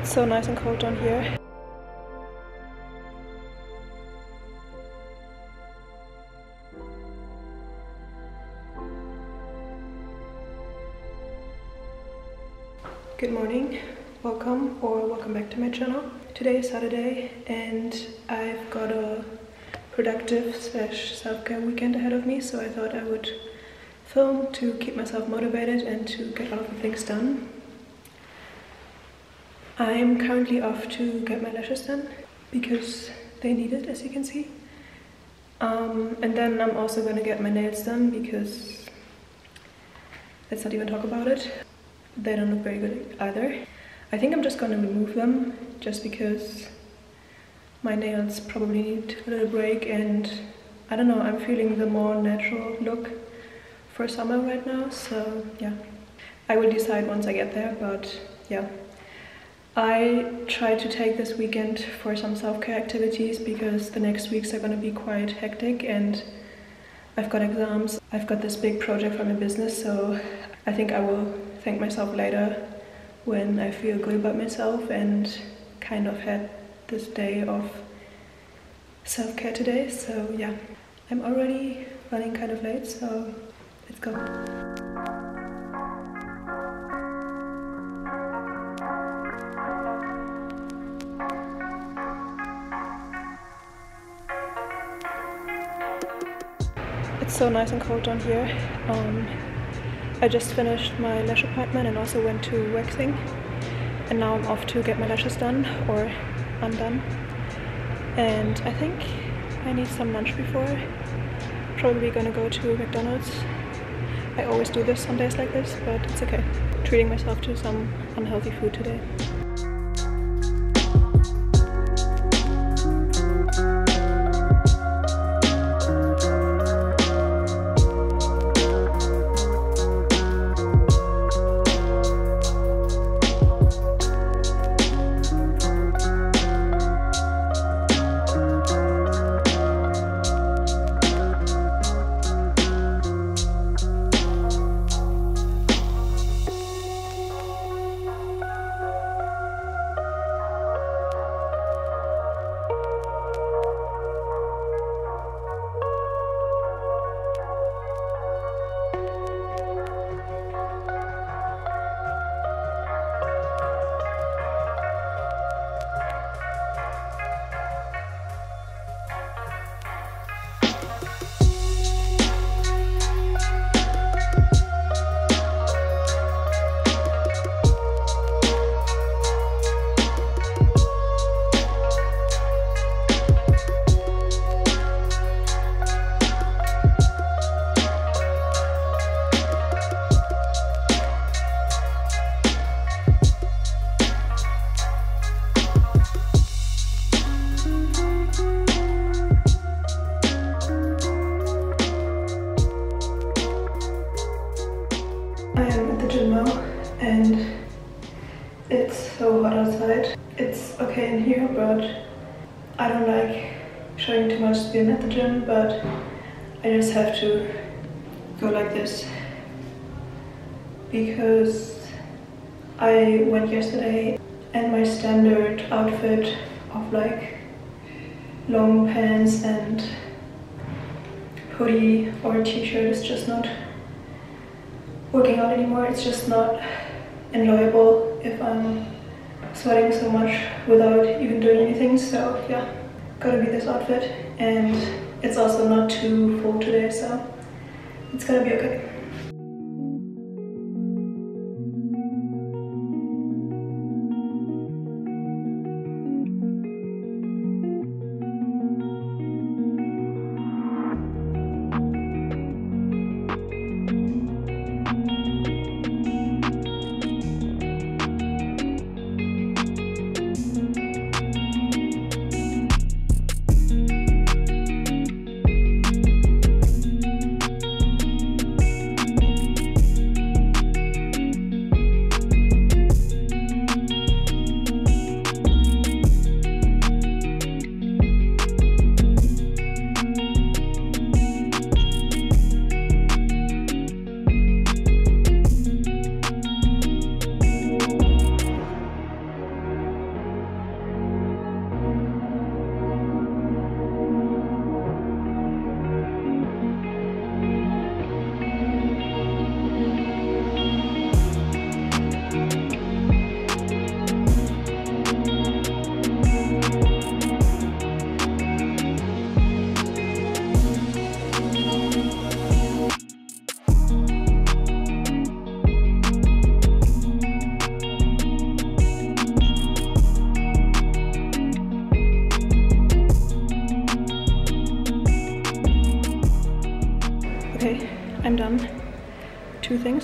It's so nice and cold down here. Good morning, welcome or welcome back to my channel. Today is Saturday and I've got a productive slash self-care weekend ahead of me so I thought I would film to keep myself motivated and to get all of the things done. I'm currently off to get my lashes done because they need it as you can see. Um, and then I'm also gonna get my nails done because let's not even talk about it they don't look very good either. I think I'm just gonna remove them just because my nails probably need a little break and I don't know, I'm feeling the more natural look for summer right now, so yeah. I will decide once I get there, but yeah. I try to take this weekend for some self-care activities because the next weeks are gonna be quite hectic and I've got exams. I've got this big project for my business, so I think I will thank myself later when I feel good about myself and kind of had this day of self-care today. So yeah, I'm already running kind of late, so let's go. So nice and cold down here. Um, I just finished my lash appointment and also went to waxing. And now I'm off to get my lashes done or undone. And I think I need some lunch before. Probably gonna go to McDonald's. I always do this on days like this, but it's okay. Treating myself to some unhealthy food today. I don't like showing too much skin at the gym, but I just have to go like this because I went yesterday and my standard outfit of like long pants and hoodie or t-shirt is just not working out anymore. It's just not enjoyable if I'm sweating so much without even doing anything. So yeah, gotta be this outfit. And it's also not too full today, so it's gonna be okay.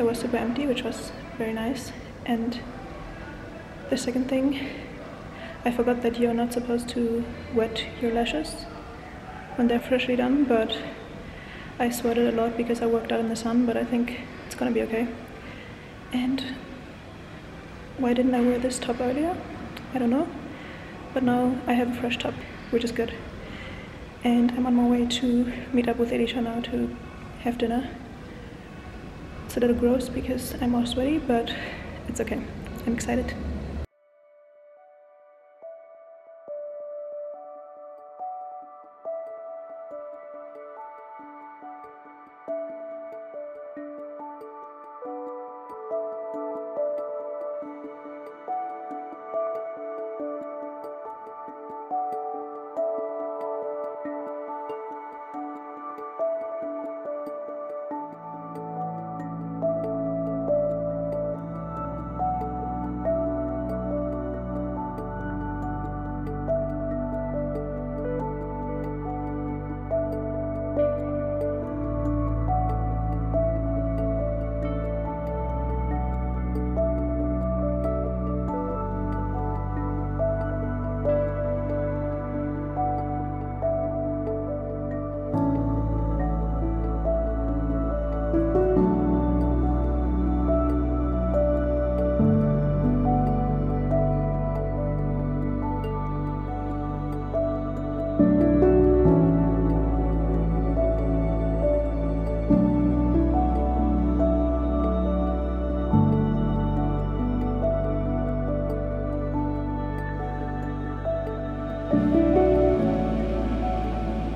That was super empty, which was very nice. And the second thing, I forgot that you're not supposed to wet your lashes when they're freshly done, but I sweated a lot because I worked out in the sun, but I think it's gonna be okay. And why didn't I wear this top earlier? I don't know. But now I have a fresh top, which is good. And I'm on my way to meet up with Elisha now to have dinner. It's a little gross because I'm all sweaty, but it's okay. I'm excited.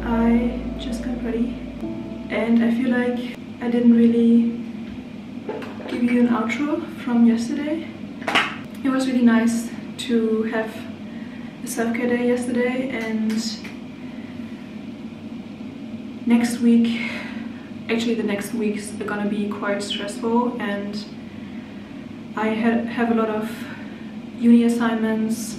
I just got ready and I feel like I didn't really give you an outro from yesterday. It was really nice to have a self-care day yesterday and next week, actually the next weeks are gonna be quite stressful and I ha have a lot of uni assignments,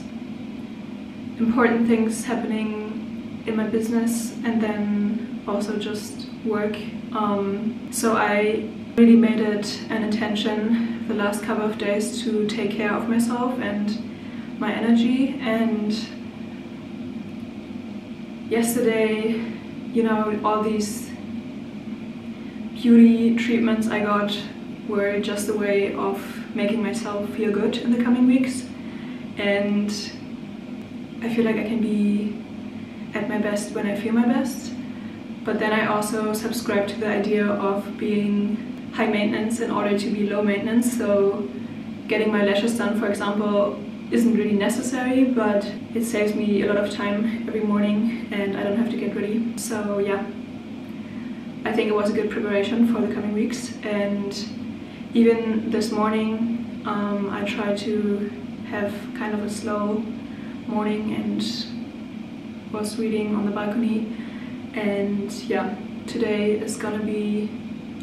important things happening in my business and then also just work. Um, so I really made it an intention the last couple of days to take care of myself and my energy and yesterday you know all these beauty treatments I got were just a way of making myself feel good in the coming weeks and I feel like I can be at my best when I feel my best. But then I also subscribe to the idea of being high maintenance in order to be low maintenance. So getting my lashes done, for example, isn't really necessary, but it saves me a lot of time every morning and I don't have to get ready. So yeah, I think it was a good preparation for the coming weeks. And even this morning, um, I tried to have kind of a slow morning and was reading on the balcony. And yeah today is gonna be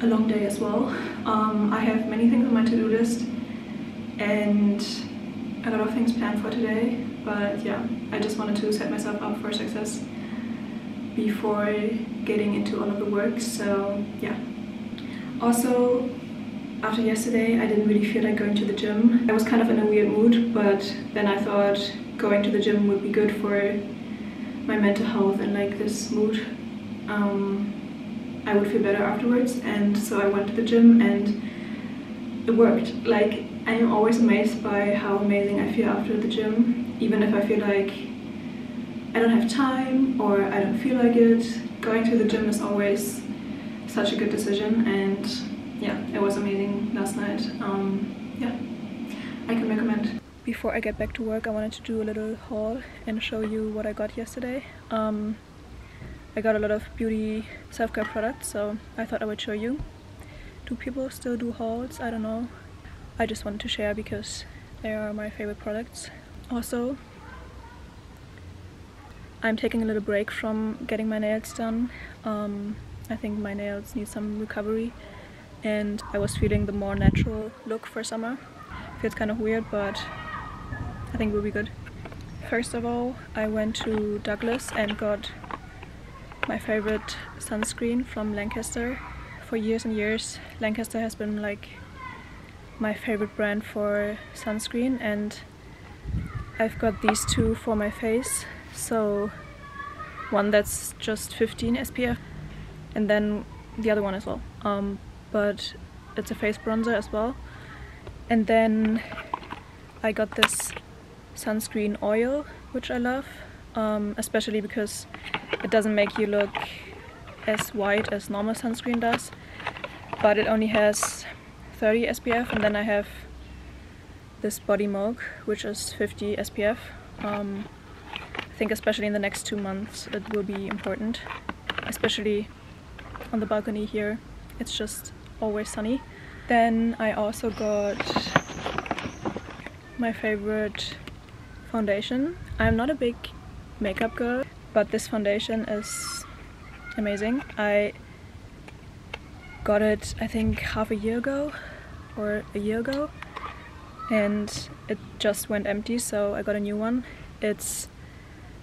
a long day as well. Um, I have many things on my to-do list and a lot of things planned for today but yeah I just wanted to set myself up for success before getting into all of the work so yeah. Also after yesterday I didn't really feel like going to the gym. I was kind of in a weird mood but then I thought going to the gym would be good for my mental health and like this mood. Um, I would feel better afterwards and so I went to the gym and it worked. Like I am always amazed by how amazing I feel after the gym even if I feel like I don't have time or I don't feel like it. Going to the gym is always such a good decision and yeah it was amazing last night. Um, yeah I can recommend before I get back to work I wanted to do a little haul and show you what I got yesterday. Um, I got a lot of beauty self-care products so I thought I would show you. Do people still do hauls? I don't know. I just wanted to share because they are my favorite products. Also, I'm taking a little break from getting my nails done. Um, I think my nails need some recovery and I was feeling the more natural look for summer. Feels kind of weird but think will be good. First of all, I went to Douglas and got my favorite sunscreen from Lancaster. For years and years Lancaster has been like my favorite brand for sunscreen and I've got these two for my face. So one that's just 15 SPF and then the other one as well. Um, but it's a face bronzer as well. And then I got this sunscreen oil which I love um, especially because it doesn't make you look as white as normal sunscreen does. But it only has 30 SPF and then I have this body milk which is 50 SPF um, I think especially in the next two months it will be important. Especially on the balcony here it's just always sunny. Then I also got my favorite foundation. I'm not a big makeup girl but this foundation is amazing. I got it I think half a year ago or a year ago and it just went empty so I got a new one. It's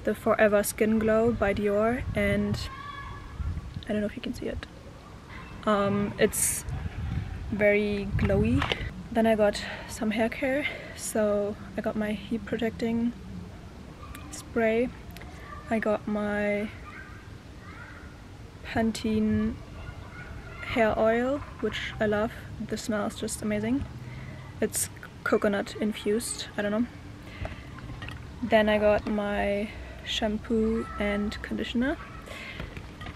the Forever Skin Glow by Dior and I don't know if you can see it. Um, it's very glowy. Then I got some hair care so I got my heat protecting spray. I got my Pantene hair oil which I love. The smell is just amazing. It's coconut infused I don't know. Then I got my shampoo and conditioner.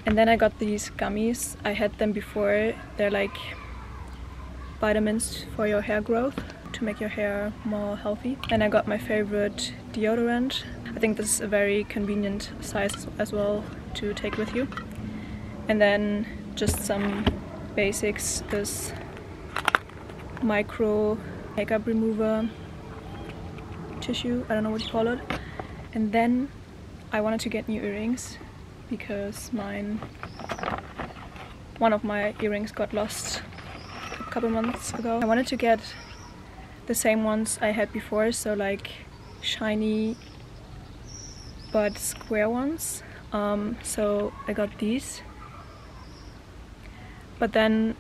And then I got these gummies. I had them before. They're like vitamins for your hair growth to make your hair more healthy. And I got my favorite deodorant. I think this is a very convenient size as well to take with you. And then just some basics. This micro makeup remover tissue I don't know what you call it. And then I wanted to get new earrings because mine one of my earrings got lost a couple months ago. I wanted to get the same ones I had before so like shiny but square ones. Um, so I got these. But then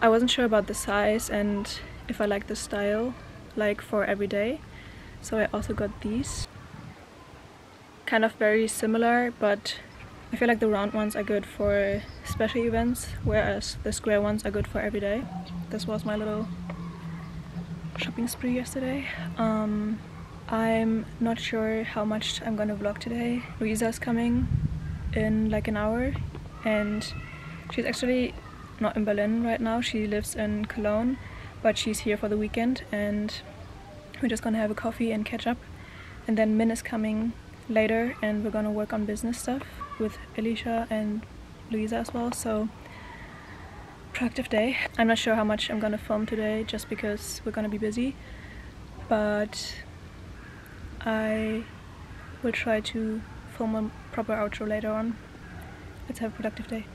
I wasn't sure about the size and if I like the style like for everyday so I also got these. Kind of very similar but I feel like the round ones are good for special events whereas the square ones are good for everyday this was my little shopping spree yesterday um, I'm not sure how much I'm gonna vlog today Luisa's coming in like an hour and she's actually not in Berlin right now. She lives in Cologne, but she's here for the weekend and we're just gonna have a coffee and catch up. And then Min is coming later and we're gonna work on business stuff with Alicia and Louisa as well. So productive day. I'm not sure how much I'm gonna film today just because we're gonna be busy, but I will try to film a proper outro later on. Let's have a productive day.